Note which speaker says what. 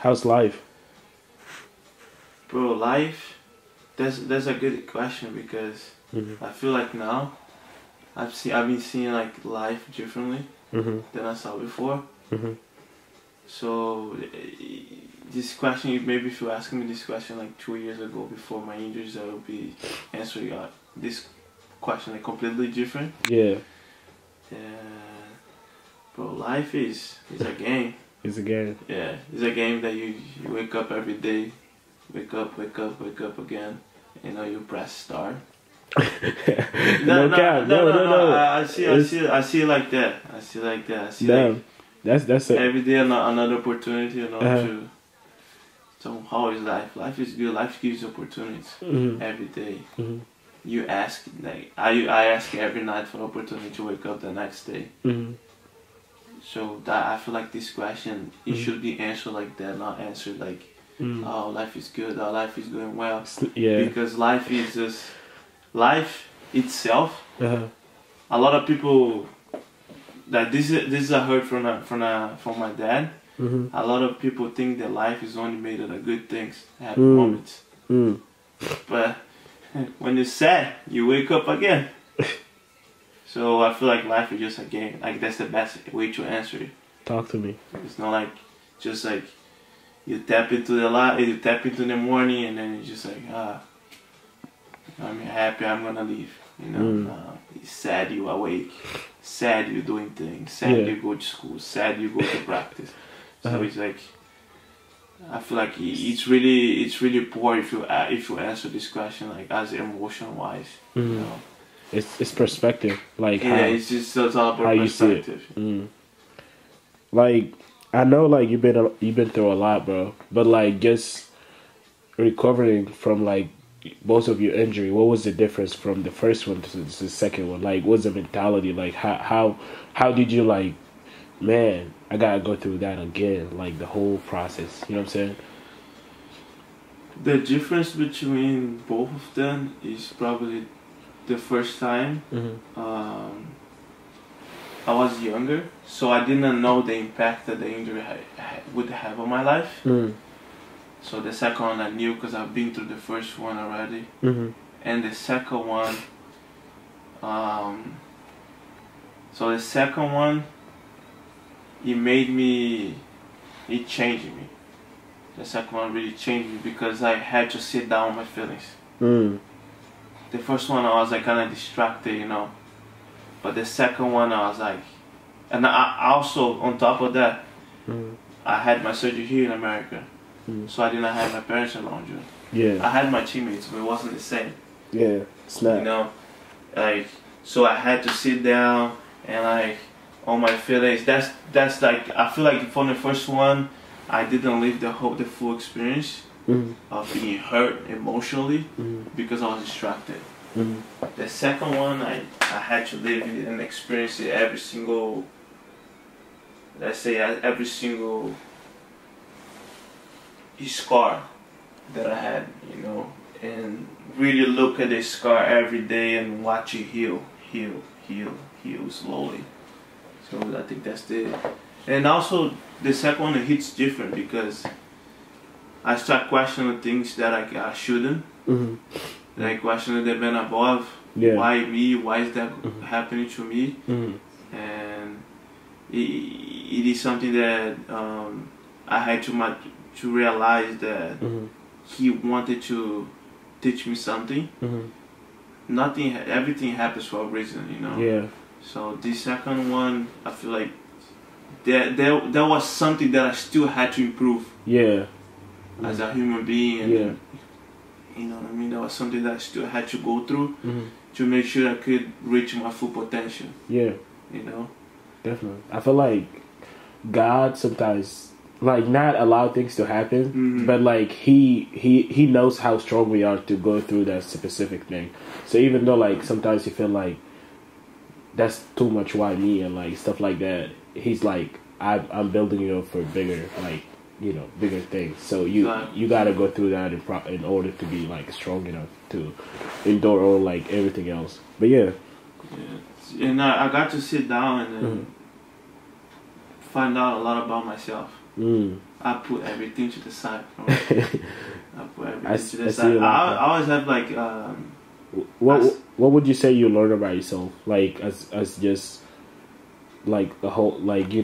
Speaker 1: How's life?
Speaker 2: Bro, life. That's that's a good question because
Speaker 1: Mhm.
Speaker 2: I feel like now, I've seen I've been seeing like life differently
Speaker 1: Mm-hmm.
Speaker 2: than I saw before.
Speaker 1: Mhm.
Speaker 2: So this question, maybe if you asked me this question like two years ago before my injuries, I would be answering uh, this question like completely different.
Speaker 1: Yeah,
Speaker 2: Uh, bro, life is is a game.
Speaker 1: It's a game.
Speaker 2: Yeah, it's a game that you, you wake up every day, wake up, wake up, wake up again. You know, you press start.
Speaker 1: no, cap. No, no, no.
Speaker 2: I, I see, I see, I see it like that. I see it like that. I see
Speaker 1: Damn,
Speaker 2: like
Speaker 1: that's that's a
Speaker 2: every day another opportunity. You know,
Speaker 1: Uh-huh.
Speaker 2: to. So how is life? Life is good. Life gives you opportunities
Speaker 1: Mhm.
Speaker 2: every day.
Speaker 1: Mhm.
Speaker 2: You ask like I I ask every night for opportunity to wake up the next day.
Speaker 1: Mhm.
Speaker 2: So that I feel like this question it
Speaker 1: Mhm.
Speaker 2: should be answered like that, not answered like
Speaker 1: Mhm.
Speaker 2: oh life is good, oh life is going well.
Speaker 1: yeah.
Speaker 2: Because life is just life itself.
Speaker 1: Uh-huh.
Speaker 2: A lot of people that this is this is I heard from a, from a, from my dad.
Speaker 1: Mhm.
Speaker 2: A lot of people think that life is only made of good things, happy
Speaker 1: Mm.
Speaker 2: moments.
Speaker 1: Mm.
Speaker 2: But when you're sad, you wake up again. so I feel like life is just a game. Like that's the best way to answer it.
Speaker 1: Talk to me.
Speaker 2: It's not like just like you tap into the light, you tap into the morning, and then it's just like ah, I'm happy, I'm gonna leave. You know,
Speaker 1: Mm.
Speaker 2: no, it's sad you awake, sad you doing things, sad
Speaker 1: Yeah.
Speaker 2: you go to school, sad you go to practice. So
Speaker 1: Uh-huh.
Speaker 2: it's like I feel like it's really it's really poor if you if you answer this question like as emotion wise. You
Speaker 1: Mhm.
Speaker 2: know,
Speaker 1: It's it's perspective. Like
Speaker 2: yeah,
Speaker 1: how
Speaker 2: it's just it's all about
Speaker 1: how you see it. Mm. Like I know, like you've been you've been through a lot, bro. But like just recovering from like both of your injury, what was the difference from the first one to the the second one? Like, what's the mentality? Like, how how how did you like? Man, I gotta go through that again. Like the whole process. You know what I'm saying?
Speaker 2: The difference between both of them is probably the first time
Speaker 1: Mm-hmm.
Speaker 2: um, I was younger, so I didn't know the impact that the injury ha- ha- would have on my life.
Speaker 1: Mm.
Speaker 2: So the second one I knew because I've been through the first one already,
Speaker 1: Mm-hmm.
Speaker 2: and the second one, um, so the second one, it made me, it changed me. The second one really changed me because I had to sit down with my feelings.
Speaker 1: Mm.
Speaker 2: The first one I was like kind of distracted, you know. But the second one I was like, and I also on top of that,
Speaker 1: Mm.
Speaker 2: I had my surgery here in America,
Speaker 1: Mm.
Speaker 2: so I did not have my parents around you.
Speaker 1: Yeah.
Speaker 2: I had my teammates, but it wasn't the same,
Speaker 1: Yeah. Snap.
Speaker 2: you know. Like so, I had to sit down and like on my feelings. That's that's like I feel like from the first one, I didn't live the whole the full experience. Of being hurt emotionally
Speaker 1: Mm-hmm.
Speaker 2: because I was distracted.
Speaker 1: Mm-hmm.
Speaker 2: The second one, I, I had to live it and experience it every single, let's say, uh, every single scar that I had, you know, and really look at the scar every day and watch it heal, heal, heal, heal slowly. So I think that's the, and also the second one it hits different because I start questioning things that I, I shouldn't.
Speaker 1: Mm-hmm.
Speaker 2: Like questioning the man above.
Speaker 1: Yeah.
Speaker 2: Why me? Why is that
Speaker 1: Mhm.
Speaker 2: happening to me?
Speaker 1: Mm-hmm.
Speaker 2: And it, it is something that um, I had to mat- to realize that
Speaker 1: Mm-hmm.
Speaker 2: he wanted to teach me something.
Speaker 1: Mm-hmm.
Speaker 2: Nothing, everything happens for a reason, you know.
Speaker 1: Yeah.
Speaker 2: So the second one, I feel like there, there, there was something that I still had to improve
Speaker 1: Yeah.
Speaker 2: As a human being, and
Speaker 1: Yeah.
Speaker 2: you know what I mean. There was something that I still had to go through
Speaker 1: Mm-hmm.
Speaker 2: to make sure I could reach my full potential.
Speaker 1: Yeah.
Speaker 2: You know.
Speaker 1: Definitely. I feel like God sometimes like not allow things to happen,
Speaker 2: Mhm.
Speaker 1: but like he he he knows how strong we are to go through that specific thing. So even though like sometimes you feel like that's too much why me and like stuff like that, he's like I I'm building you up for bigger like you know bigger things. So you you got to go through that in pro- in order to be like strong enough to endure all like everything else. But yeah.
Speaker 2: Yeah. And I, I got to sit down and
Speaker 1: Mhm.
Speaker 2: find out a lot about myself.
Speaker 1: Mm.
Speaker 2: I put everything to the side. I put everything
Speaker 1: I
Speaker 2: to the
Speaker 1: I
Speaker 2: side.
Speaker 1: like
Speaker 2: I. I always have like um,
Speaker 1: what
Speaker 2: As-
Speaker 1: what would you say you learned about yourself? Like as as just like the whole like you